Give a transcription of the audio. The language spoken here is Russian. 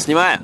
Снимаю.